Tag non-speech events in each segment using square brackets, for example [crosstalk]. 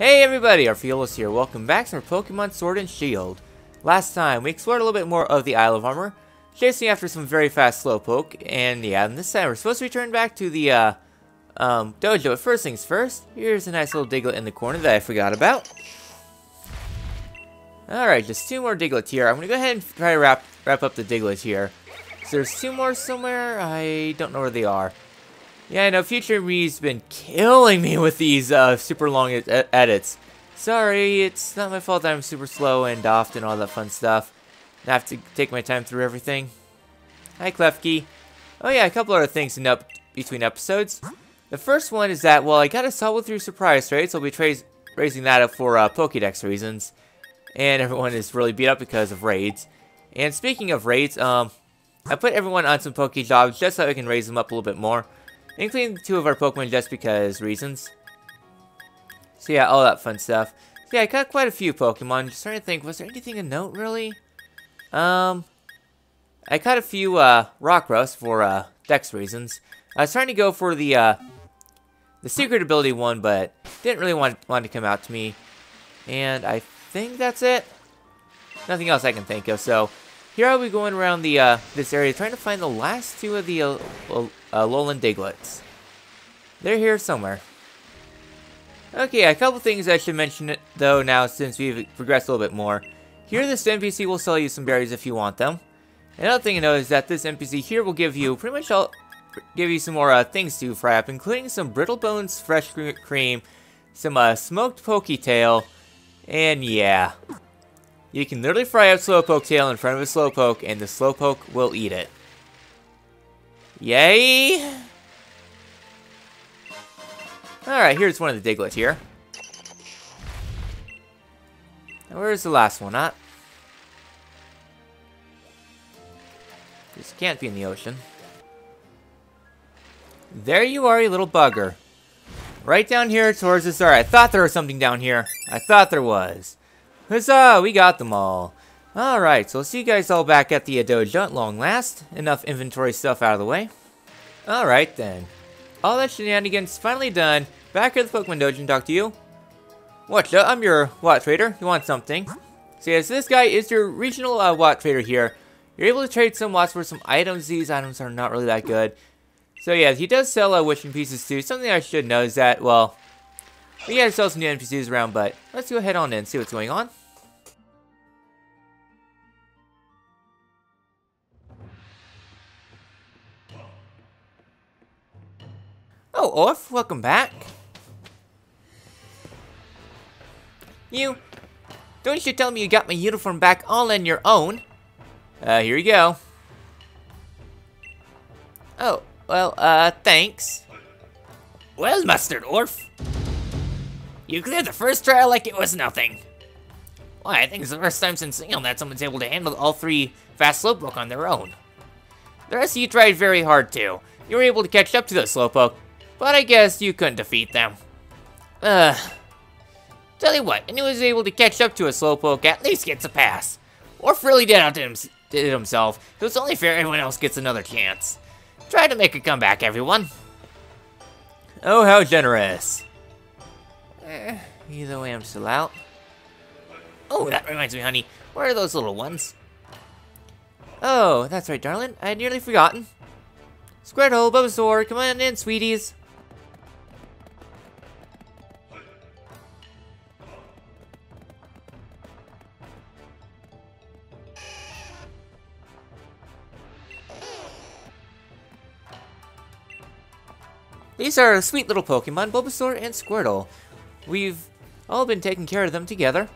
Hey everybody, Orpheolus here. Welcome back to Pokemon Sword and Shield. Last time, we explored a little bit more of the Isle of Armor, chasing after some very fast Slowpoke, and yeah, and this time we're supposed to return back to the, uh, um, dojo. But first things first, here's a nice little Diglett in the corner that I forgot about. Alright, just two more Digletts here. I'm gonna go ahead and try to wrap, wrap up the Diglett here. So there's two more somewhere, I don't know where they are. Yeah, I know Future Me's been killing me with these uh, super long ed edits. Sorry, it's not my fault I'm super slow and off and all that fun stuff. I have to take my time through everything. Hi, Klefki. Oh yeah, a couple other things in up between episodes. The first one is that, well, I got a solid through surprise trade, so I'll be raising that up for uh, Pokedex reasons. And everyone is really beat up because of raids. And speaking of raids, um, I put everyone on some Poke jobs just so I can raise them up a little bit more including two of our Pokemon just because reasons. So yeah, all that fun stuff. So yeah, I got quite a few Pokemon. Just trying to think, was there anything of note, really? Um, I caught a few, uh, Rockruffs for, uh, Dex reasons. I was trying to go for the, uh, the secret ability one, but didn't really want, want to come out to me. And I think that's it. Nothing else I can think of, so here I'll be going around the uh, this area trying to find the last two of the uh, uh, Alolan Digletts. They're here somewhere. Okay, a couple things I should mention though now since we've progressed a little bit more. Here this NPC will sell you some berries if you want them. Another thing to know is that this NPC here will give you pretty much all give you some more uh, things to fry up, including some brittle bones fresh cream, some uh, smoked poketail, and yeah. You can literally fry up Slowpoke tail in front of a Slowpoke, and the Slowpoke will eat it. Yay! Alright, here's one of the Digletts here. Now, where's the last one at? This can't be in the ocean. There you are, you little bugger. Right down here towards the star. I thought there was something down here. I thought there was. Huzzah! We got them all. Alright, so I'll see you guys all back at the dojo at long last. Enough inventory stuff out of the way. Alright then. All that shenanigans finally done. Back at the Pokemon Dojo and talk to you. What's up? I'm your Watt Trader. You want something? So yes, this guy is your regional uh, Watt Trader here. You're able to trade some Watts for some items. These items are not really that good. So yeah, he does sell uh, wishing pieces too. Something I should know is that, well, we gotta sell some new NPCs around, but let's go ahead on in and see what's going on. Oh, Orf, welcome back. You, don't you tell me you got my uniform back all on your own. Uh, here you go. Oh, well, uh, thanks. Well, Mustard Orf. You cleared the first trial like it was nothing. Why, I think it's the first time since Leon that someone's able to handle all three Fast Slowpoke on their own. The rest of you tried very hard too. You were able to catch up to the Slowpoke, but I guess you couldn't defeat them. Ugh. Tell you what, anyone who's able to catch up to a Slowpoke at least gets a pass. Or really did him, did himself, so it's only fair everyone else gets another chance. Try to make a comeback, everyone. Oh, how generous. Eh, either way, I'm still out. Oh, that reminds me, honey. Where are those little ones? Oh, that's right, darling. I had nearly forgotten. Squirtle, Bulbasaur, come on in, sweeties. These are sweet little Pokemon, Bulbasaur and Squirtle. We've all been taking care of them together.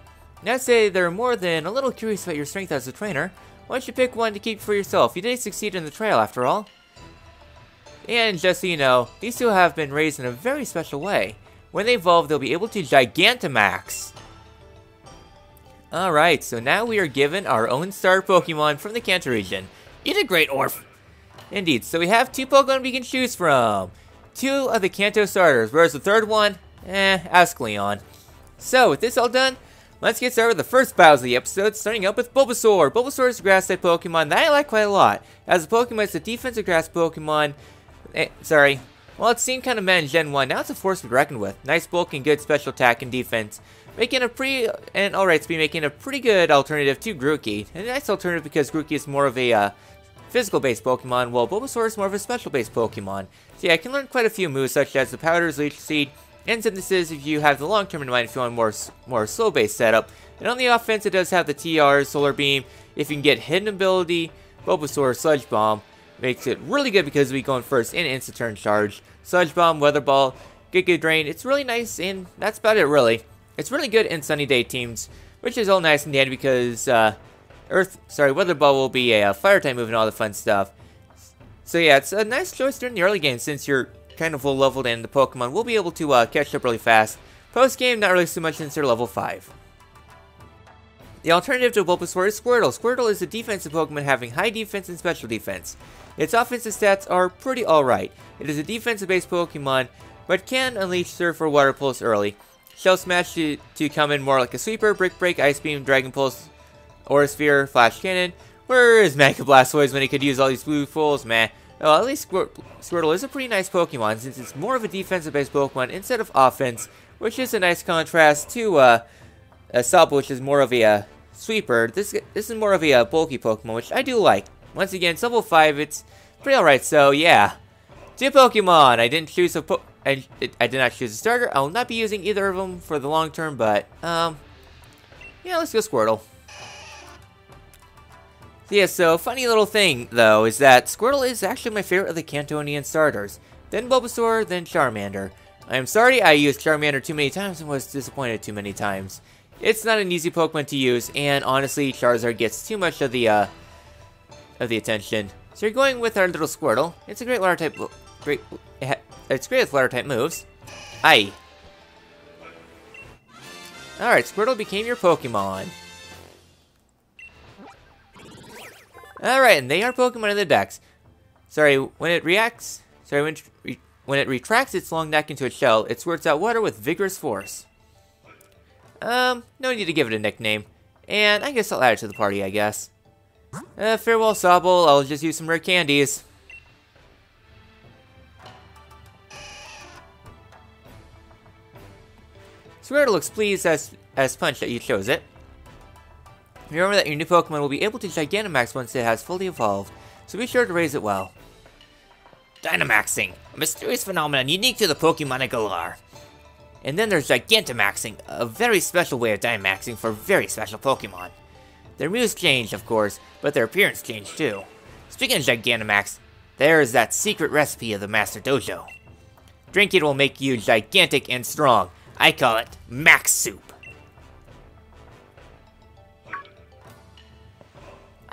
I'd say they're more than a little curious about your strength as a trainer. Why don't you pick one to keep for yourself? You did succeed in the trial, after all. And just so you know, these two have been raised in a very special way. When they evolve, they'll be able to Gigantamax. Alright, so now we are given our own star Pokemon from the Kanto region. You did great, Orf. Indeed, so we have two Pokemon we can choose from two of the Kanto starters, whereas the third one, eh, ask Leon. So, with this all done, let's get started with the first battle of the episode, starting up with Bulbasaur. Bulbasaur is a grass-type Pokemon that I like quite a lot. As a Pokemon, it's a defensive grass Pokemon, eh, sorry, well, it seemed kind of meh in Gen 1, now it's a force to be reckoned with. Nice bulk and good special attack and defense. Making a pretty, and alright, to be making a pretty good alternative to Grookey. And a nice alternative because Grookey is more of a uh, physical-based Pokemon, while Bulbasaur is more of a special-based Pokemon. So yeah, I can learn quite a few moves such as the Powders, Leech Seed, and Synthesis if you have the long term in mind if you want more, more slow-based setup. And on the offense, it does have the TR, Solar Beam, if you can get Hidden Ability, Bulbasaur, Sludge Bomb, makes it really good because we go in first in Instant Turn Charge. Sludge Bomb, Weather Ball, Giga Drain, it's really nice, and that's about it really. It's really good in Sunny Day teams, which is all nice and dandy because, uh, Earth, sorry, Weather Ball will be a, a uh, Fire type move and all the fun stuff. So yeah, it's a nice choice during the early game since you're kind of low leveled and the Pokemon will be able to uh, catch up really fast. Post game, not really so much since they're level 5. The alternative to Bulbasaur is Squirtle. Squirtle is a defensive Pokemon having high defense and special defense. Its offensive stats are pretty alright. It is a defensive based Pokemon, but can unleash Surf or Water Pulse early. Shell Smash to, to come in more like a Sweeper, Brick Break, Ice Beam, Dragon Pulse, Aura Sphere, Flash Cannon. Where is Mega Blastoise when he could use all these blue fools, man? Well, at least Squir Squirtle is a pretty nice Pokemon since it's more of a defensive-based Pokemon instead of offense, which is a nice contrast to uh, a Sub, which is more of a uh, sweeper. This this is more of a uh, bulky Pokemon, which I do like. Once again, it's level 5, it's pretty alright, so yeah. Two Pokemon! I didn't choose a po I, I did not choose a starter. I will not be using either of them for the long term, but, um, yeah, let's go Squirtle. Yeah, so funny little thing, though, is that Squirtle is actually my favorite of the Kantonian starters. Then Bulbasaur, then Charmander. I am sorry I used Charmander too many times and was disappointed too many times. It's not an easy Pokemon to use, and honestly, Charizard gets too much of the, uh, of the attention. So you're going with our little Squirtle. It's a great water type, great, it's great with water type moves. Aye. Alright, Squirtle became your Pokemon. Alright, and they are Pokemon in the decks. Sorry, when it reacts... Sorry, when, re, when it retracts its long neck into a shell, it squirts out water with vigorous force. Um, no need to give it a nickname. And I guess I'll add it to the party, I guess. Uh, farewell, Sobble. I'll just use some rare candies. Squirtle looks pleased as, as punch that you chose it. Remember that your new Pokemon will be able to Gigantamax once it has fully evolved, so be sure to raise it well. Dynamaxing, a mysterious phenomenon unique to the Pokemon of Galar. And then there's Gigantamaxing, a very special way of Dynamaxing for very special Pokemon. Their moves change, of course, but their appearance changed too. Speaking of Gigantamax, there is that secret recipe of the Master Dojo. Drink it will make you gigantic and strong, I call it Max Soup.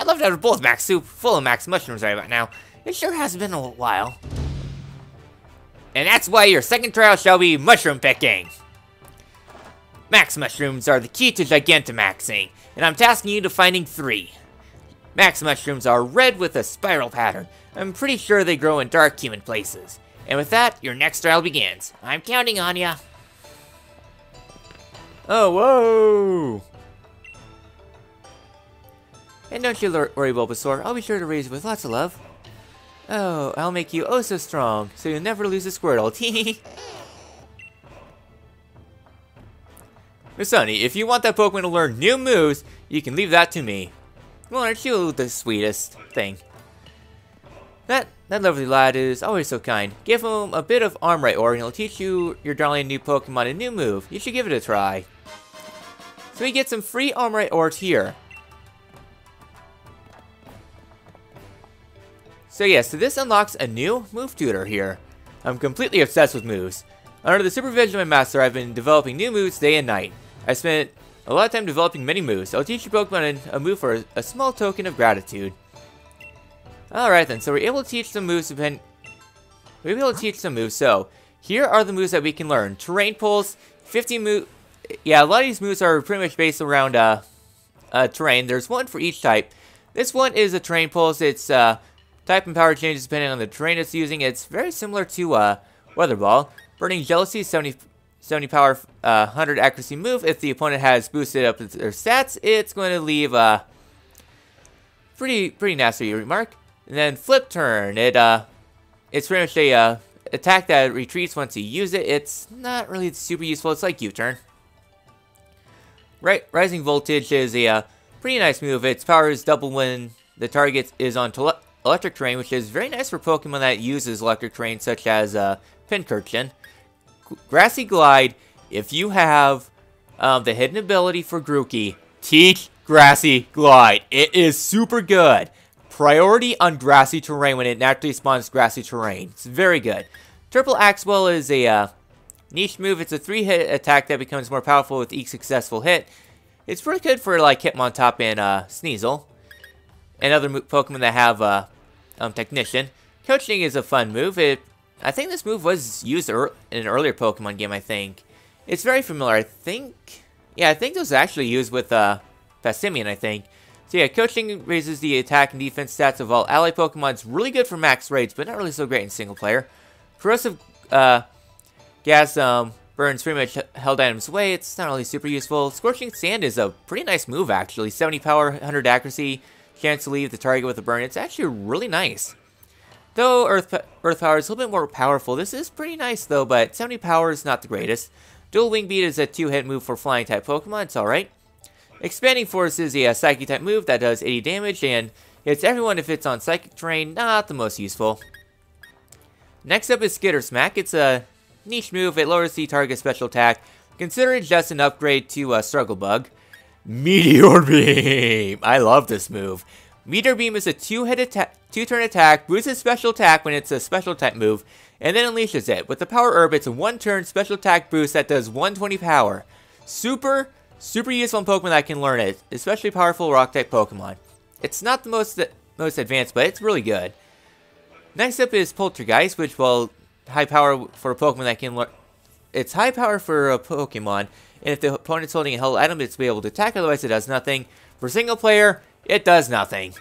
I'd love to have both Max Soup full of Max Mushrooms right about now. It sure has been a while. And that's why your second trial shall be mushroom picking. Max mushrooms are the key to Gigantamaxing, and I'm tasking you to finding three. Max mushrooms are red with a spiral pattern. I'm pretty sure they grow in dark humid places. And with that, your next trial begins. I'm counting on ya. Oh, whoa! And don't you worry, Bulbasaur. I'll be sure to raise you with lots of love. Oh, I'll make you oh so strong, so you'll never lose a Squirtle. [laughs] Miss Sunny, if you want that Pokemon to learn new moves, you can leave that to me. Well, aren't you the sweetest thing? That that lovely lad is always so kind. Give him a bit of Armorite ore and he'll teach you your darling new Pokemon a new move. You should give it a try. So we get some free Armorite ores here. So yeah, so this unlocks a new move tutor here. I'm completely obsessed with moves. Under the supervision of my master, I've been developing new moves day and night. I spent a lot of time developing many moves. I'll teach your Pokemon a move for a, small token of gratitude. Alright then, so we're able to teach some moves depend we're able to teach some moves, so here are the moves that we can learn. Terrain pulse, 50 move yeah, a lot of these moves are pretty much based around uh, uh, terrain. There's one for each type. This one is a terrain pulse. It's uh, type and power changes depending on the terrain it's using. It's very similar to uh, Weather Ball. Burning Jealousy, 70, 70 power, uh, 100 accuracy move. If the opponent has boosted up their stats, it's going to leave a pretty pretty nasty remark. And then flip turn, it uh, it's pretty much a uh, attack that retreats once you use it. It's not really super useful. It's like U-turn. Right, Rising Voltage is a uh, pretty nice move. Its power is double when the target is on electric terrain, which is very nice for Pokemon that uses electric terrain, such as uh, Pincurchin. Grassy Glide, if you have um, the hidden ability for Grookey, teach Grassy Glide. It is super good. Priority on grassy terrain when it naturally spawns grassy terrain. It's very good. Triple Axel is a uh, niche move. It's a three-hit attack that becomes more powerful with each successful hit. It's pretty good for like Hitmontop and uh, Sneasel. And other Pokemon that have uh, um, Technician. Coaching is a fun move. It, I think this move was used in an earlier Pokemon game, I think. It's very familiar. I think... Yeah, I think it was actually used with uh, Passimian, I think. So yeah, Coaching raises the attack and defense stats of all ally Pokemon. It's really good for max raids, but not really so great in single player. Corrosive uh, Gas um, burns pretty much held items away. It's not really super useful. Scorching Sand is a pretty nice move, actually. 70 power, 100 accuracy, chance to leave the target with a burn. It's actually really nice. Though Earth, Earth Power is a little bit more powerful, this is pretty nice though, but 70 power is not the greatest. Dual Wing Beat is a two-hit move for flying type Pokemon, it's alright. Expanding Force is a, Psychic type move that does 80 damage and hits everyone if it's on Psychic terrain, not the most useful. Next up is Skitter Smack. It's a niche move. It lowers the target special attack. Consider it just an upgrade to uh, Struggle Bug. Meteor [laughs] Beam! I love this move. Meteor Beam is a two-hit attack, two-turn attack, boosts its special attack when it's a special type move, and then unleashes it. With the Power Herb, it's a one-turn special attack boost that does 120 power. Super, super useful in Pokemon that can learn it, especially powerful Rock-type Pokemon. It's not the most most advanced, but it's really good. Next up is Poltergeist, which, well, high power for a Pokemon that can learn... It's high power for a Pokemon, and if the opponent's holding a held item, it's be able to attack, otherwise it does nothing. For single player, it does nothing.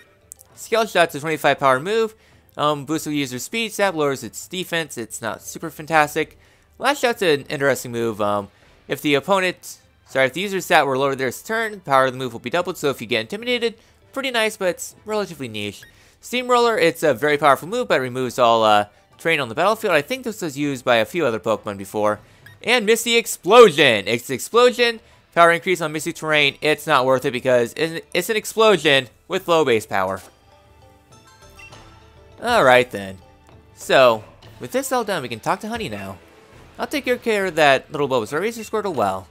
Scale Shot's a 25 power move. Um, boosts the user's speed stat, lowers its defense. It's not super fantastic. Last Shot's an interesting move. Um, if the opponent, sorry, if the user's stat were lowered their turn, power of the move will be doubled. So if you get intimidated, pretty nice, but it's relatively niche. Steamroller, it's a very powerful move, but it removes all uh, terrain on the battlefield. I think this was used by a few other Pokemon before. And Misty Explosion. It's Explosion, power increase on Misty terrain. It's not worth it because it's an explosion with low base power. Alright then. So, with this all done, we can talk to Honey now. I'll take care of that little Bulbasaur. Raise your Squirtle well.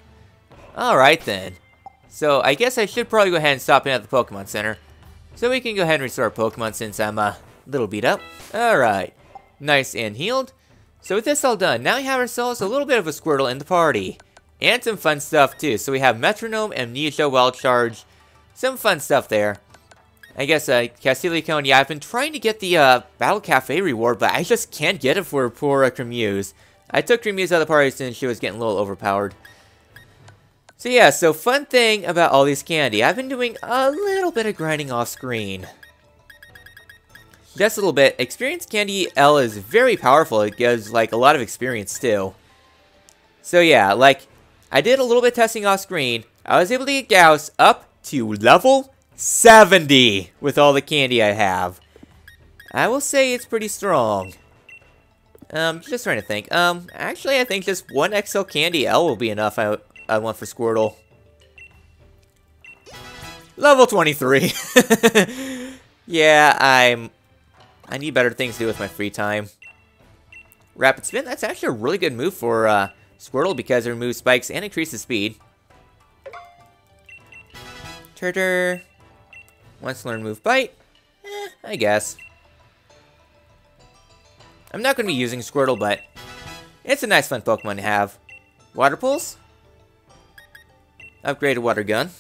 Alright then. So, I guess I should probably go ahead and stop in at the Pokemon Center. So we can go ahead and restore our Pokemon since I'm a little beat up. Alright. Nice and healed. So with this all done, now we have ourselves a little bit of a Squirtle in the party. And some fun stuff too. So we have Metronome, Amnesia, Wild Charge. Some fun stuff there. I guess, uh, Castilian, yeah, I've been trying to get the, uh, Battle Cafe reward, but I just can't get it for poor uh, Cremuse. I took Cremuse out of the party since she was getting a little overpowered. So yeah, so fun thing about all these candy, I've been doing a little bit of grinding off screen. Just a little bit. Experience Candy L is very powerful. It gives, like, a lot of experience, too. So, yeah, like, I did a little bit testing off screen. I was able to get Gauss up to level 70 with all the candy I have. I will say it's pretty strong. Um, just trying to think. Um, actually, I think just one XL Candy L will be enough I, I want for Squirtle. Level 23. [laughs] yeah, I'm I need better things to do with my free time. Rapid Spin, that's actually a really good move for uh, Squirtle because it removes spikes and increases speed. Turter wants to learn Move Bite. Eh, I guess. I'm not going to be using Squirtle, but it's a nice fun Pokemon to have. Water Pulse. Upgraded Water Gun.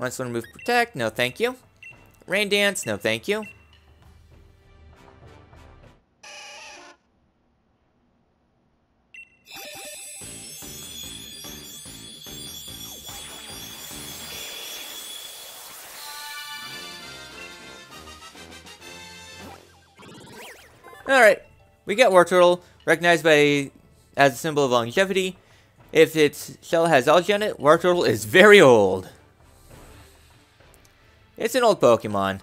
Wants to remove Protect? No, thank you. Rain Dance? No, thank you. Alright, we got Wartortle, recognized by as a symbol of longevity. If its shell has algae on it, Wartortle is very old. It's an old Pokemon.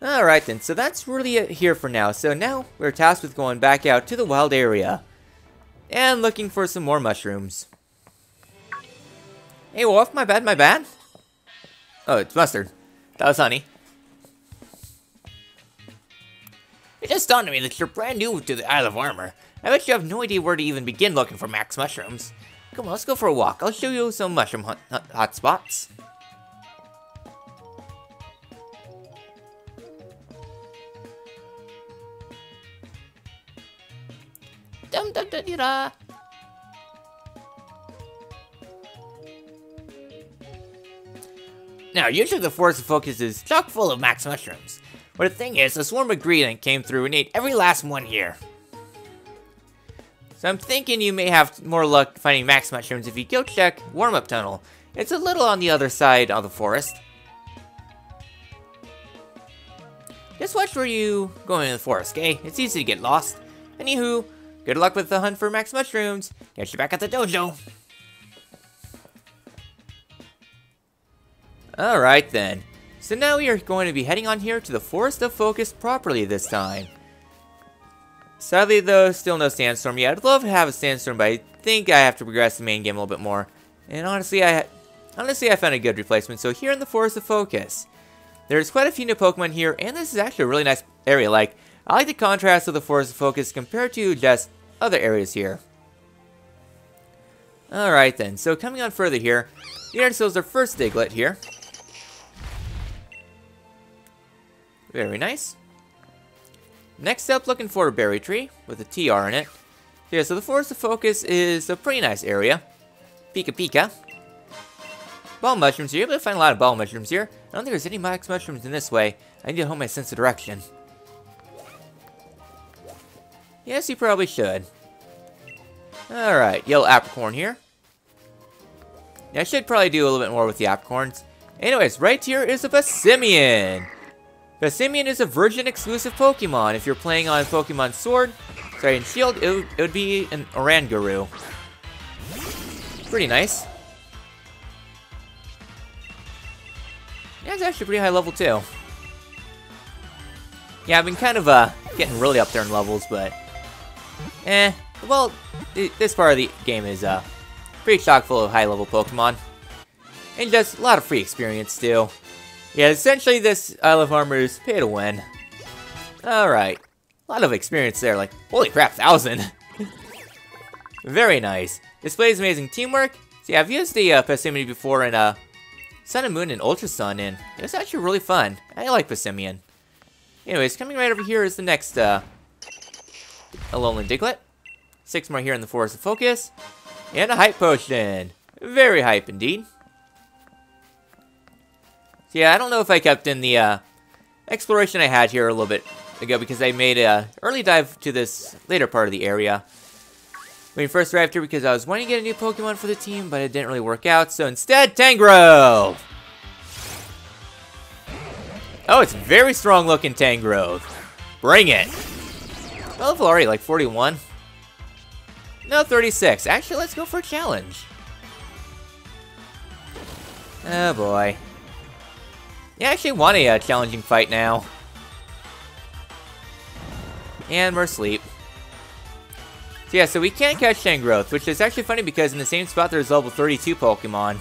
Alright then, so that's really it here for now. So now we're tasked with going back out to the wild area. And looking for some more mushrooms. Hey Wolf, my bad, my bad. Oh, it's mustard. That was honey. It just dawned on me that you're brand new to the Isle of Armor. I bet you have no idea where to even begin looking for max mushrooms. Come on, let's go for a walk. I'll show you some mushroom hot, hot spots. Dum dum dum. Now, usually the forest of focus is chock full of max mushrooms. But the thing is, a swarm of greedent came through and ate every last one here. So I'm thinking you may have more luck finding max mushrooms if you go check warm-up tunnel. It's a little on the other side of the forest. Just watch where you go in the forest, okay? It's easy to get lost. Anywho, good luck with the hunt for max mushrooms. Get you back at the dojo. Alright then. So now we are going to be heading on here to the Forest of Focus properly this time. Sadly though, still no sandstorm yet. I'd love to have a sandstorm, but I think I have to progress the main game a little bit more. And honestly, I honestly I found a good replacement. So here in the Forest of Focus, there's quite a few new Pokemon here, and this is actually a really nice area. Like, I like the contrast of the Forest of Focus compared to just other areas here. Alright then, so coming on further here, we got ourselves our first Diglett here. Very nice. Next up, looking for a berry tree with a TR in it. Yeah, so the Forest of Focus is a pretty nice area. Pika Pika. Ball mushrooms, you're able to find a lot of ball mushrooms here. I don't think there's any max mushrooms in this way. I need to hone my sense of direction. Yes, you probably should. Alright, yellow apricorn here. Yeah, I should probably do a little bit more with the apricorns. Anyways, right here is a Passimian. Passimian is a Virgin exclusive Pokemon. If you're playing on Pokemon Sword, sorry, in Shield, it, would, it would be an Oranguru. Pretty nice. Yeah, it's actually pretty high level too. Yeah, I've been kind of uh, getting really up there in levels, but... Eh, well, this part of the game is uh, pretty chock full of high level Pokemon. And just a lot of free experience too. Yeah, essentially this Isle of Armor is pay to win. Alright. A lot of experience there, like, holy crap, thousand! [laughs] Very nice. Displays amazing teamwork. Yeah, I've used the uh, before in uh, Sun and Moon and Ultra Sun, and it was actually really fun. I like Passimian. Anyways, coming right over here is the next uh, Alolan Diglett. Six more here in the Forest of Focus. And a Hype Potion. Very hype indeed. So yeah, I don't know if I kept in the uh, exploration I had here a little bit ago because I made a early dive to this later part of the area. When first arrived here because I was wanting to get a new Pokemon for the team, but it didn't really work out, so instead, Tangrowth! Oh, it's very strong looking Tangrowth. Bring it! Level already, like 41. No, 36. Actually, let's go for a challenge. Oh boy. Yeah, I actually want a uh, challenging fight now. And we're asleep. So yeah, so we can't catch Tangrowth, which is actually funny because in the same spot there's level 32 Pokemon.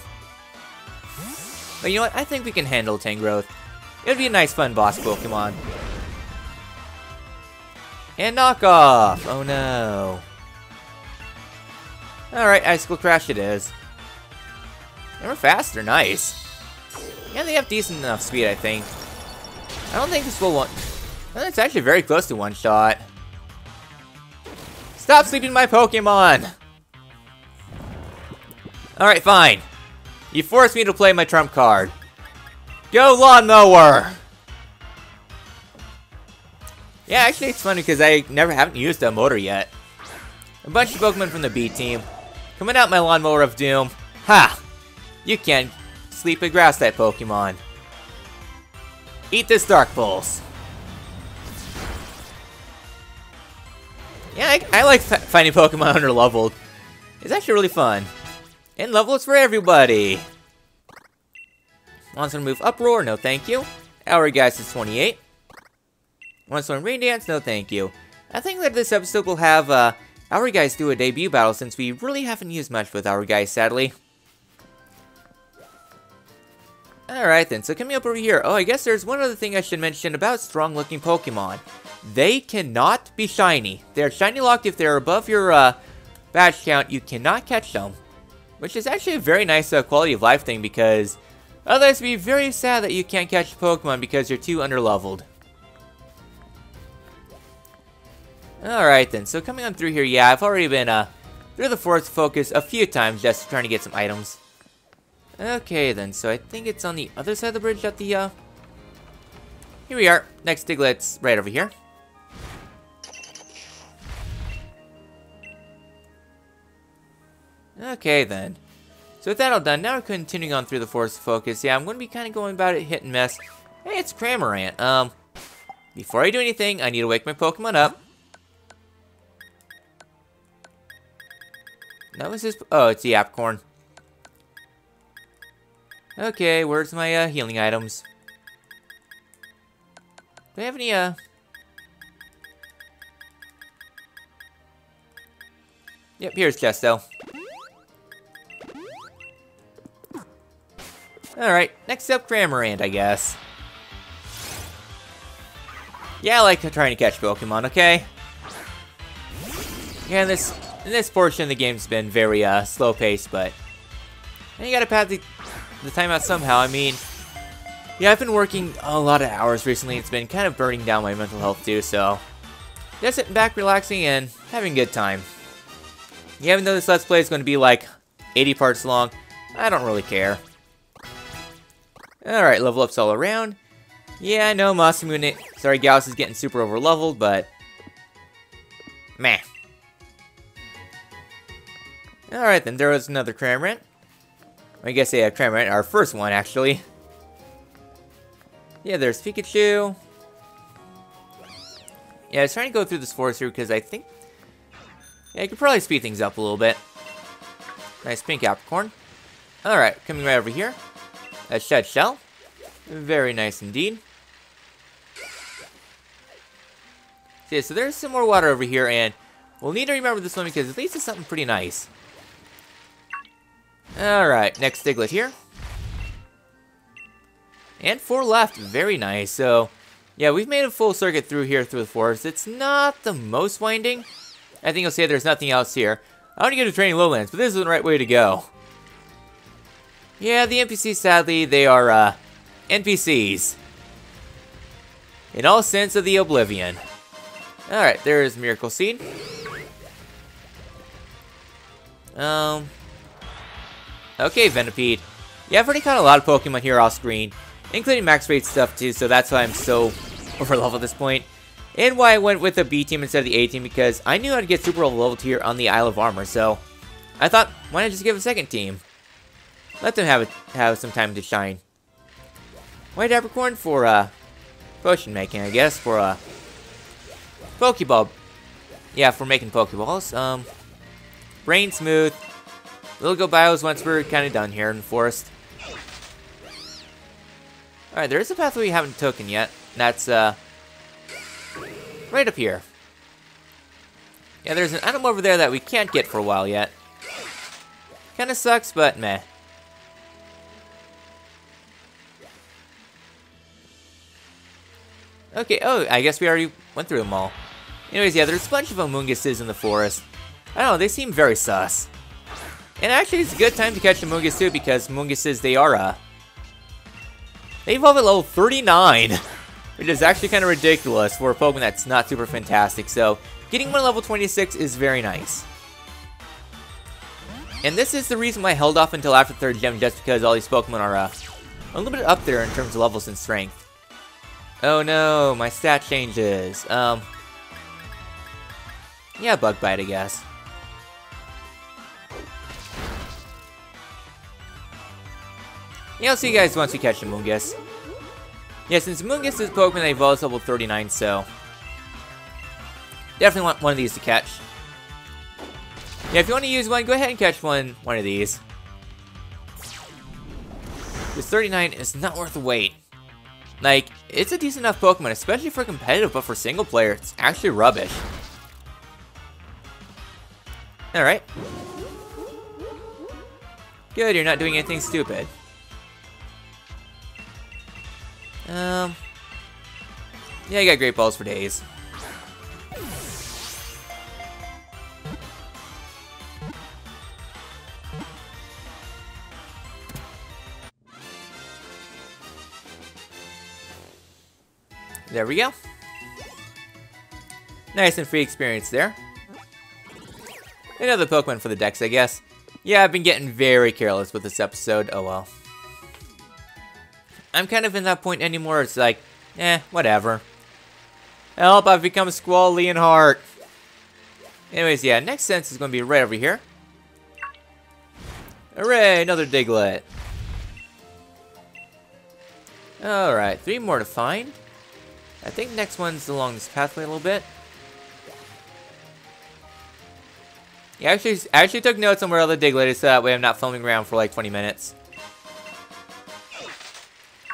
But you know what, I think we can handle Tangrowth. It would be a nice fun boss Pokemon. And knockoff! Oh no. Alright, Icicle Crash it is. And we're faster, nice. Yeah, they have decent enough speed, I think. I don't think this will one... It's actually very close to one shot. Stop sleeping my Pokemon! Alright, fine. You forced me to play my trump card. Go Lawnmower! Yeah, actually it's funny because I never haven't used a motor yet. A bunch of Pokemon from the B team. Coming out my Lawnmower of Doom. Ha! You can't sleep a grass type Pokemon. Eat this Dark Pulse. Yeah, I, I like finding Pokemon under leveled. It's actually really fun. And level is for everybody. Wants to move Uproar? No thank you. Our guys is 28. Want some rain dance? No thank you. I think that this episode will have uh, our guys do a debut battle since we really haven't used much with our guys, sadly. Alright then, so coming up over here. Oh, I guess there's one other thing I should mention about strong looking Pokemon. They cannot be shiny. They're shiny locked if they're above your uh, badge count. You cannot catch them. Which is actually a very nice uh, quality of life thing because otherwise it'd be very sad that you can't catch Pokemon because you're too underleveled. Alright then, so coming on through here, yeah, I've already been uh, through the forest focus a few times just trying to get some items. Okay then, so I think it's on the other side of the bridge at the, uh... Here we are. Next Diglett's right over here. Okay then. So with that all done, now we're continuing on through the forest focus. Yeah, I'm going to be kind of going about it hit and miss. Hey, it's Cramorant. Um, before I do anything, I need to wake my Pokemon up. That was his... Oh, it's the Apricorn. Okay, where's my uh, healing items? Do I have any, uh... Yep, here's Chesto. Alright, next up, Cramorant, I guess. Yeah, I like trying to catch Pokemon, okay? Yeah, this this portion of the game's been very uh, slow-paced, but you gotta pad the the time out somehow. I mean, yeah, I've been working a lot of hours recently. It's been kind of burning down my mental health too, so just sitting back, relaxing, and having a good time. Yeah, even though this Let's Play is going to be like 80 parts long, I don't really care. Alright, level ups all around. Yeah, I know Masamune, sorry, Gauss is getting super over leveled, but meh. Alright then, there was another Cramorant. I guess yeah, Cramorant, our first one actually. Yeah, there's Pikachu. Yeah, I was trying to go through this forest here because I think... Yeah, I could probably speed things up a little bit. Nice pink apricorn. Alright, coming right over here. A Shed Shell. Very nice indeed. Yeah, so there's some more water over here, and we'll need to remember this one because at least it's something pretty nice. Alright, next Diglett here. And four left, very nice. So, yeah, we've made a full circuit through here through the forest. It's not the most winding. I think you'll say there's nothing else here. I want to go to Training Lowlands, but this is the right way to go. Yeah, the NPCs, sadly, they are, uh, NPCs. In all sense of the Oblivion. Alright, there's Miracle Seed. Um, Okay, Venipede. Yeah, I've already caught a lot of Pokemon here off screen, including max raid stuff too, so that's why I'm so [laughs] over level at this point. And why I went with the B team instead of the A team, because I knew I'd get super leveled here on the Isle of Armor, so I thought, why not just give a second team? Let them have have some time to shine. White Apricorn for uh, potion making, I guess, for uh, Pokeball. Yeah, for making Pokeballs. Um, Brain Smooth, We'll go bios once we're kind of done here in the forest. Alright, there is a path we haven't taken yet. That's, uh, right up here. Yeah, there's an item over there that we can't get for a while yet. Kinda sucks, but meh. Okay, oh, I guess we already went through them all. Anyways, yeah, there's a bunch of Amoonguses in the forest. I don't know, they seem very sus. And actually, it's a good time to catch the Mungus too, because Munguses, they are, uh... They evolve at level 39! [laughs] Which is actually kind of ridiculous for a Pokemon that's not super fantastic, so... Getting one level 26 is very nice. And this is the reason why I held off until after 3rd gem, just because all these Pokemon are, uh... A little bit up there in terms of levels and strength. Oh no, my stat changes. Um... Yeah, Bug Bite, I guess. Yeah, I'll see you guys once we catch the Moongus. Yeah, since Moongus is a Pokemon that evolves level 39, so... Definitely want one of these to catch. Yeah, if you want to use one, go ahead and catch one, one of these. This 39 is not worth the wait. Like, it's a decent enough Pokemon, especially for competitive, but for single player, it's actually rubbish. Alright. Good, you're not doing anything stupid. Um... Yeah, you got great balls for days. There we go. Nice and free experience there. Another Pokemon for the Dex, I guess. Yeah, I've been getting very careless with this episode. Oh well. I'm kind of in that point anymore. It's like, eh, whatever. Help, I've become Squall Leonhart. Anyways, yeah, next sense is going to be right over here. Hooray, another Diglett. Alright, three more to find. I think next one's along this pathway a little bit. Yeah, actually, I actually took notes on where all the Diglett is so that way I'm not filming around for like 20 minutes.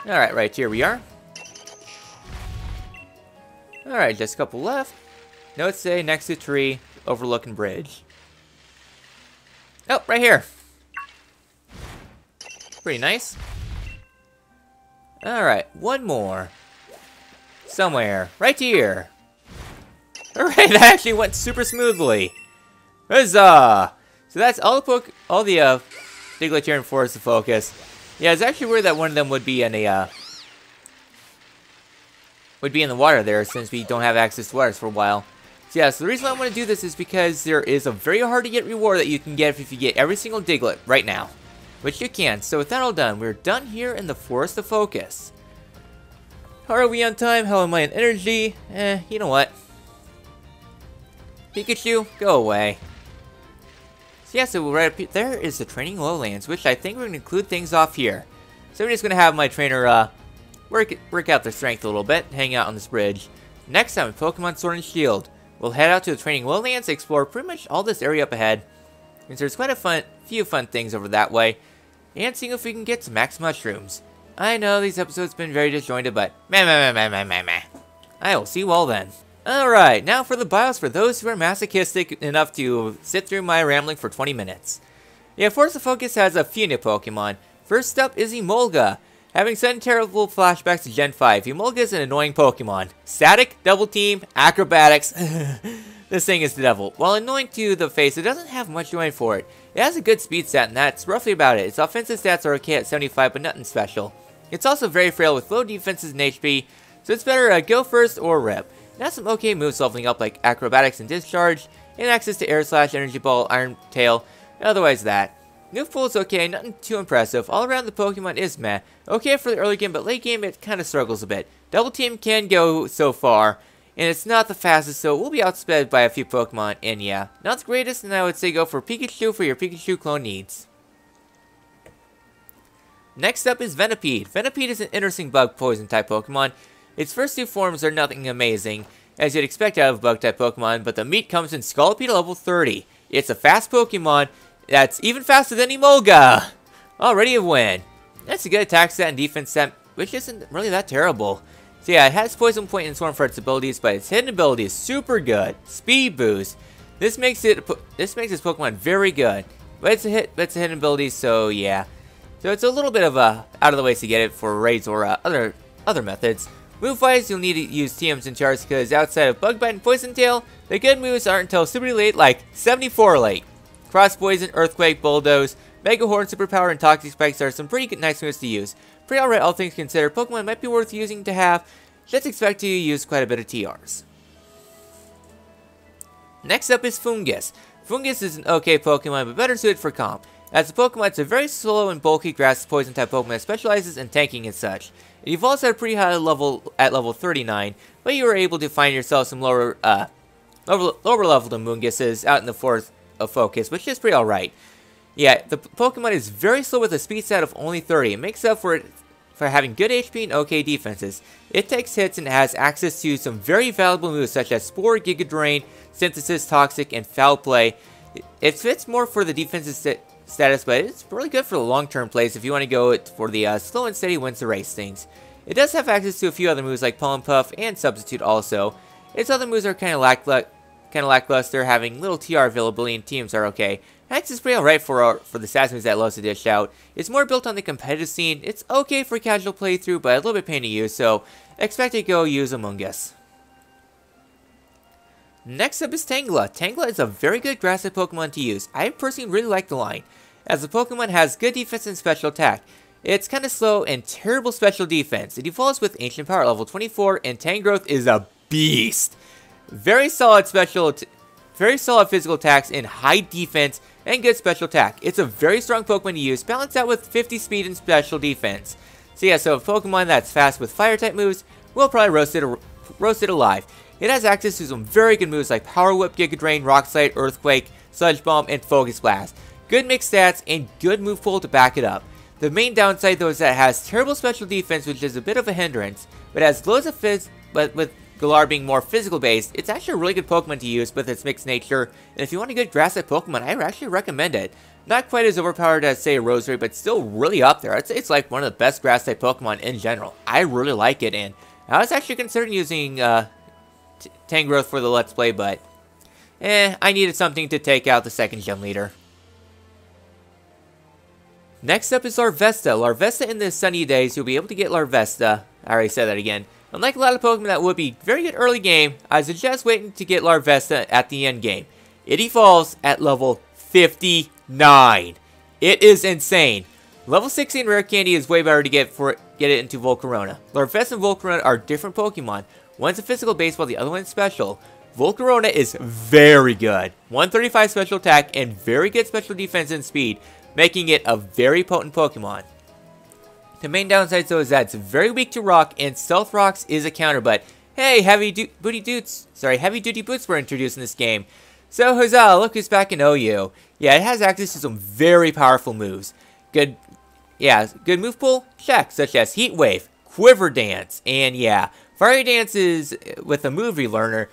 Alright, right here we are. Alright, just a couple left. Notes say next to tree, overlooking bridge. Oh, right here. Pretty nice. Alright, one more. Somewhere. Right here. [laughs] Alright, that actually went super smoothly. Huzzah! So that's all the all the uh Diglett here in Forest of Focus. Yeah, it's actually weird that one of them would be in a uh would be in the water there since we don't have access to waters for a while. So yeah, so the reason I want to do this is because there is a very hard to get reward that you can get if you get every single Diglett right now. Which you can. So with that all done, we're done here in the Forest of Focus. How are we on time? How am I in energy? Eh, you know what? Pikachu, go away. So yeah, so right up there is the training lowlands, which I think we're going to include things off here. So we're just going to have my trainer uh, work work out their strength a little bit, hang out on this bridge. Next time in Pokemon Sword and Shield, we'll head out to the training lowlands explore pretty much all this area up ahead. Since there's quite a fun, few fun things over that way, and seeing if we can get some max mushrooms. I know these episodes have been very disjointed, but meh meh meh meh meh meh. I will see you all then. Alright, now for the BIOS for those who are masochistic enough to sit through my rambling for 20 minutes. Yeah, Forest of Focus has a few new Pokemon. First up is Emolga. Having sudden terrible flashbacks to Gen 5, Emolga is an annoying Pokemon. Static, Double Team, Acrobatics. [laughs] this thing is the devil. While annoying to the face, it doesn't have much going for it. It has a good speed stat and that's roughly about it. Its offensive stats are okay at 75 but nothing special. It's also very frail with low defenses and HP, so it's better uh, go first or rip. It has some okay moves leveling up like Acrobatics and Discharge, and access to Air Slash, Energy Ball, Iron Tail, and otherwise that. New is okay, nothing too impressive. All around the Pokemon is meh. Okay for the early game, but late game it kind of struggles a bit. Double Team can go so far, and it's not the fastest, so it will be outsped by a few Pokemon, and yeah, not the greatest, and I would say go for Pikachu for your Pikachu clone needs. Next up is Venipede. Venipede is an interesting bug poison type Pokemon. Its first two forms are nothing amazing, as you'd expect out of bug-type Pokemon, but the meat comes in Scolipede level 30. It's a fast Pokemon that's even faster than Emolga! Already a win. That's a good attack stat and defense stat, which isn't really that terrible. So yeah, it has Poison Point and Swarm for its abilities, but its hidden ability is super good. Speed boost. This makes it this makes this Pokemon very good. But it's a hit but it's a hidden ability, so yeah. So it's a little bit of a out of the way to get it for raids or uh, other other methods. Move-wise, you'll need to use TMs and charts because outside of Bug Bite and Poison Tail, the good moves aren't until super late, like 74 late. Cross Poison, Earthquake, Bulldoze, Mega Horn, Superpower, and Toxic Spikes are some pretty good, nice moves to use. Pretty alright all things considered, Pokemon might be worth using to have. Just expect to use quite a bit of TRs. Next up is Foongus. Foongus is an okay Pokemon, but better suited for comp. As a Pokemon, it's a very slow and bulky grass poison type Pokemon that specializes in tanking and such. Evolves at a pretty high level at level 39, but you were able to find yourself some lower uh lower, lower level Moonguses out in the forest of focus, which is pretty alright. Yeah, the Pokemon is very slow with a speed stat of only 30. It makes up for it for having good HP and okay defenses. It takes hits and has access to some very valuable moves such as Spore, Giga Drain, Synthesis, Toxic, and Foul Play. It fits more for the defensive status, but it's really good for the long-term plays if you want to go for the uh, slow and steady wins the race things. It does have access to a few other moves like Pollen Puff and Substitute also. Its other moves are kind of kind of lackluster, having little TR availability and teams are okay. Hex is pretty alright for, uh, for the stats moves that loves to dish out. It's more built on the competitive scene. It's okay for casual playthrough, but a little bit pain to use, so expect to go use Among Us. Next up is Tangela. Tangela is a very good grass type Pokemon to use. I personally really like the line, as the Pokemon has good defense and special attack. It's kind of slow and terrible special defense. It evolves with Ancient Power level 24, and Tangrowth is a beast. Very solid special, very solid physical attacks and high defense and good special attack. It's a very strong Pokemon to use, balanced out with 50 speed and special defense. So yeah, so a Pokemon that's fast with fire type moves will probably roast it, roast it alive. It has access to some very good moves like Power Whip, Giga Drain, Rock Slide, Earthquake, Sludge Bomb, and Focus Blast. Good mixed stats and good move pool to back it up. The main downside though is that it has terrible special defense which is a bit of a hindrance, but has loads of phys but with Galar being more physical based, it's actually a really good Pokemon to use with its mixed nature, and if you want a good grass type Pokemon, I actually recommend it. Not quite as overpowered as say Roserade, but still really up there. I'd say it's like one of the best grass type Pokemon in general. I really like it, and I was actually considering using uh, Tangrowth for the Let's Play, but eh, I needed something to take out the second gym leader. Next up is Larvesta. Larvesta in the sunny days, you'll be able to get Larvesta. I already said that again. Unlike a lot of Pokemon that would be very good early game, I suggest waiting to get Larvesta at the end game. It evolves at level 59. It is insane. Level 16 Rare Candy is way better to get for get it into Volcarona. Larvesta and Volcarona are different Pokemon, One's a physical base while the other one's special. Volcarona is very good. 135 special attack and very good special defense and speed, making it a very potent Pokemon. The main downside though is that it's very weak to rock and Stealth Rocks is a counter, but hey, heavy du booty dudes, sorry, heavy duty boots were introduced in this game. So huzzah, look who's back in OU. Yeah, it has access to some very powerful moves. Good, yeah, good move pool? Check, such as Heat Wave, Quiver Dance, and yeah, Fiery Dance is uh, with a movie learner.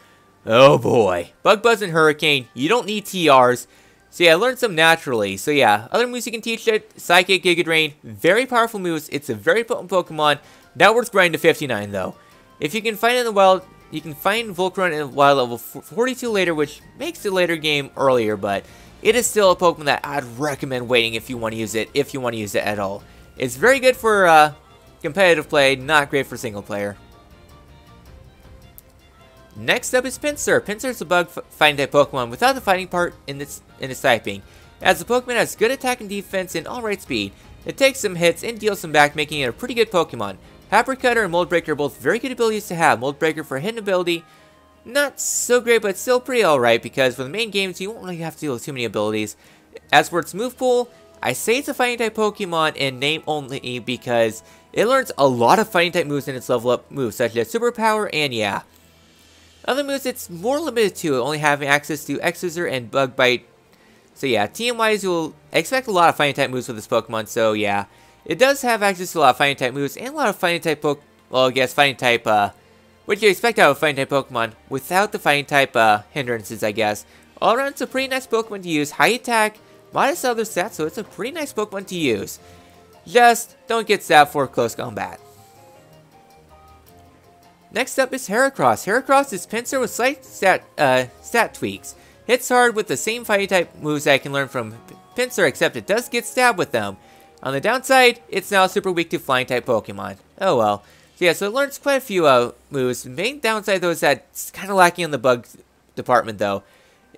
Oh boy. Bug Buzz and Hurricane, you don't need TRs. So yeah, I learned some naturally. So yeah, other moves you can teach it. Psychic, Giga Drain, very powerful moves. It's a very potent Pokemon. Not worth grinding to 59 though. If you can find it in the wild, you can find Volcarona in the wild level 42 later, which makes the later game earlier, but it is still a Pokemon that I'd recommend waiting if you want to use it, if you want to use it at all. It's very good for uh, competitive play, not great for single player. Next up is Pinsir. Pinsir is a bug fighting type Pokemon without the fighting part in its, in its typing. As the Pokemon has good attack and defense and alright speed, it takes some hits and deals some back, making it a pretty good Pokemon. Hyper Cutter and Mold Breaker are both very good abilities to have. Mold Breaker for hidden ability, not so great, but still pretty alright, because for the main games, you won't really have to deal with too many abilities. As for its move pool, I say it's a fighting type Pokemon in name only because it learns a lot of fighting type moves in its level up moves, such as Superpower and yeah. Other moves it's more limited to, only having access to X-Scissor and Bug Bite. So yeah, TM-wise, you'll expect a lot of Fighting type moves with this Pokemon, so yeah. It does have access to a lot of Fighting type moves and a lot of Fighting type Poke... Well, I guess Fighting type, uh... What you expect out of Fighting type Pokemon without the Fighting type, uh, hindrances, I guess. All around, it's a pretty nice Pokemon to use. High attack, modest other stats, so it's a pretty nice Pokemon to use. Just don't get stabbed for close combat. Next up is Heracross. Heracross is Pinsir with slight stat, uh, stat tweaks. Hits hard with the same fighting type moves I can learn from Pinsir, except it does get stabbed with them. On the downside, it's now super weak to flying type Pokemon. Oh well. So yeah, so it learns quite a few uh, moves. The main downside though is that it's kind of lacking in the bug department though.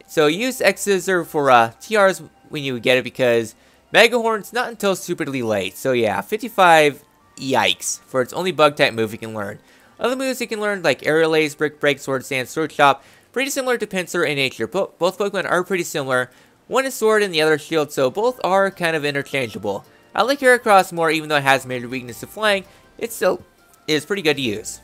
So use X-Scissor for uh, TRs when you get it because Mega Horn's not until stupidly late. So yeah, 55, yikes, for its only bug type move you can learn. Other moves you can learn like Aerial Ace, Brick Break, Swords Dance, Sword Chop, pretty similar to Pinsir in nature. Bo both Pokemon are pretty similar. One is Sword and the other Shield, so both are kind of interchangeable. I like Heracross more even though it has major weakness to flying, it still is pretty good to use.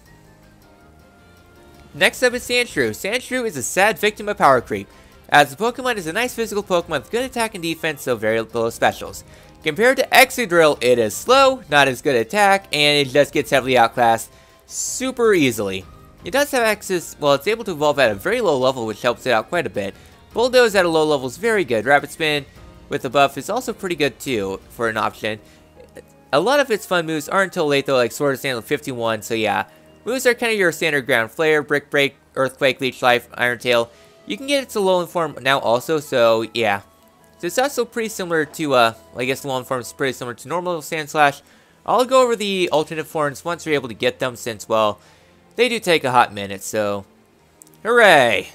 Next up is Sandshrew. Sandshrew is a sad victim of power creep, as the Pokemon is a nice physical Pokemon with good attack and defense, so very little specials. Compared to Excadrill, it is slow, not as good attack, and it just gets heavily outclassed super easily. It does have access, well it's able to evolve at a very low level which helps it out quite a bit. Bulldoze at a low level is very good. Rapid Spin with the buff is also pretty good too for an option. a lot of its fun moves aren't until late though, like Sword of Sand 51, so yeah. Moves are kind of your standard ground flare, brick break, earthquake, leech life, iron tail. You can get it to form now also, so yeah. So it's also pretty similar to, uh, I guess Alolan form is pretty similar to normal Sandslash. I'll go over the alternate forms once we're able to get them since, well, they do take a hot minute, so hooray!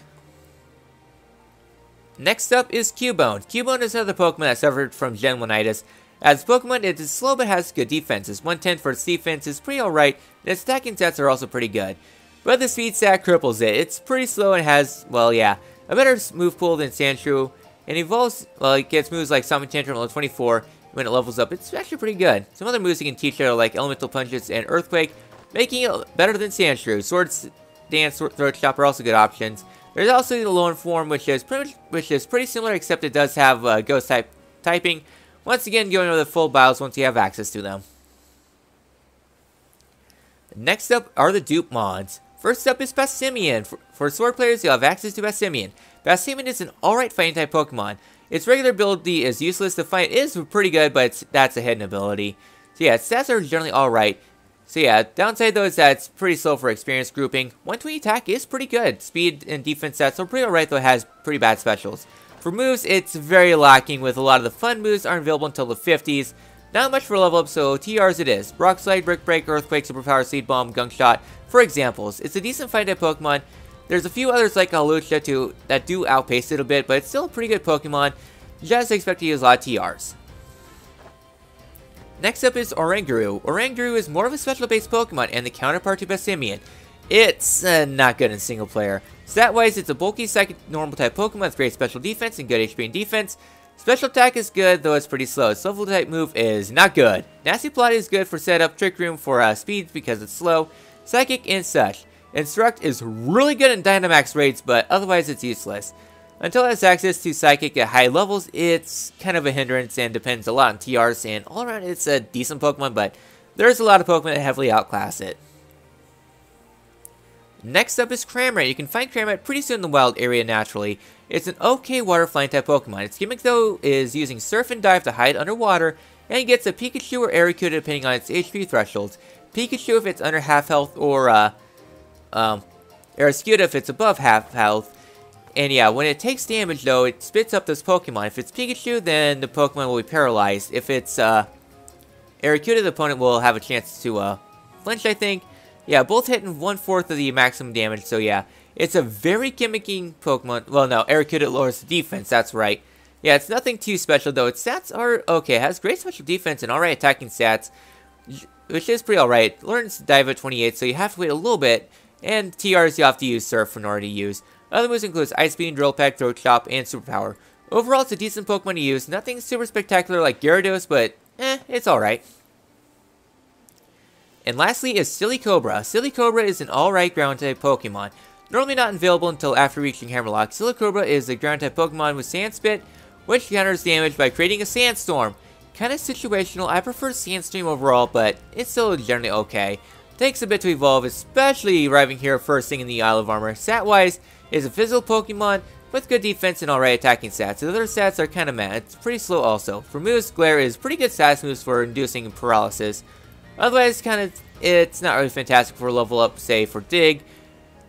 Next up is Cubone. Cubone is another Pokemon that suffered from Gen 1itis. As Pokemon, it is slow but has good defenses. 110 for its defense is pretty alright, and its attacking stats are also pretty good. But the speed stat cripples it. It's pretty slow and has, well yeah, a better move pool than Sandshrew, and evolves, well it gets moves like Stomping Tantrum level 24 when it levels up. It's actually pretty good. Some other moves you can teach are like Elemental Punches and Earthquake, making it better than Sandshrew. Swords Dance, Throat Chop are also good options. There's also the Alolan form, which is pretty, which is pretty similar, except it does have uh, Ghost type typing. Once again, going over the full bios once you have access to them. Next up are the dupe mods. First up is Passimian. For, for sword players, you'll have access to Passimian. Passimian is an alright fighting type Pokemon. Its regular ability is useless Defiant. is pretty good, but that's a hidden ability. So yeah, stats are generally alright. So yeah, downside though is that it's pretty slow for experience grouping. 120 attack is pretty good. Speed and defense stats are pretty alright though it has pretty bad specials. For moves, it's very lacking with a lot of the fun moves aren't available until the 50s. Not much for level up, so TRs it is. Rock Slide, Brick Break, Earthquake, Superpower, Seed Bomb, Gunk Shot, for examples. It's a decent fight type Pokemon. There's a few others like Hawlucha too that do outpace it a bit, but it's still a pretty good Pokemon. Just expect to use a lot of TRs. Next up is Oranguru. Oranguru is more of a special-based Pokemon and the counterpart to Passimian. It's uh, not good in single player. Stat-wise, it's a bulky psychic normal type Pokemon with great special defense and good HP and defense. Special attack is good, though it's pretty slow. Its level type move is not good. Nasty Plot is good for setup, Trick Room for uh, speed because it's slow, Psychic and such. Instruct is really good in Dynamax raids, but otherwise it's useless. Until it has access to Psychic at high levels, it's kind of a hindrance and depends a lot on TRs, and all around it's a decent Pokemon, but there's a lot of Pokemon that heavily outclass it. Next up is Cramorant. You can find Cramorant pretty soon in the wild area naturally. It's an okay water flying type Pokemon. Its gimmick though is using Surf and Dive to hide underwater, and gets a Pikachu or Arrokuda depending on its HP thresholds. Pikachu if it's under half health, or uh, um, if it's above half health, and yeah, when it takes damage though, it spits up this Pokemon. If it's Pikachu, then the Pokemon will be paralyzed. If it's uh, the opponent will have a chance to uh, flinch, I think. Yeah, both hitting one-fourth of the maximum damage, so yeah. It's a very gimmicking Pokemon. Well, no, Arrokuda lowers the defense, that's right. Yeah, it's nothing too special though. Its stats are okay. It has great special defense and alright attacking stats, which is pretty alright. Learns Dive at 28, so you have to wait a little bit. And TRs you have to use Surf in order to use. Other moves include Ice Beam, Drill Peck, Throat Chop, and Superpower. Overall, it's a decent Pokemon to use. Nothing super spectacular like Gyarados, but eh, it's alright. And lastly is Silicobra. Silicobra is an alright ground-type Pokemon. Normally not available until after reaching Hammerlocke, Silicobra is a ground-type Pokemon with Sand Spit, which counters damage by creating a Sandstorm. Kinda situational, I prefer Sandstream overall, but it's still generally okay. Takes a bit to evolve, especially arriving here first thing in the Isle of Armor. Stat-wise, is a physical Pokemon with good defense and alright attacking stats. The other stats are kinda mad. It's pretty slow also. For moves, Glare is pretty good stats moves for inducing paralysis. Otherwise, kind of, it's not really fantastic for level up, say, for Dig.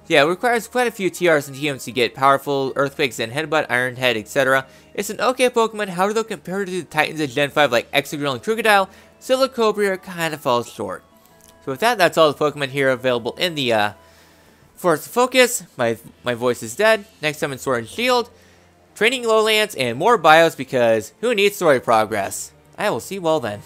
Yeah, it requires quite a few TRs and TMs to get powerful Earthquakes and Headbutt, Iron Head, etc. It's an okay Pokemon, however though compared to the Titans of Gen 5 like Excadrill and Krookodile, Silicobra kind of falls short. So with that, that's all the Pokemon here available in the uh, Forest Focus. My, my voice is dead. Next time in Sword and Shield. Training Lowlands and more bios because who needs story progress? I will see you all then.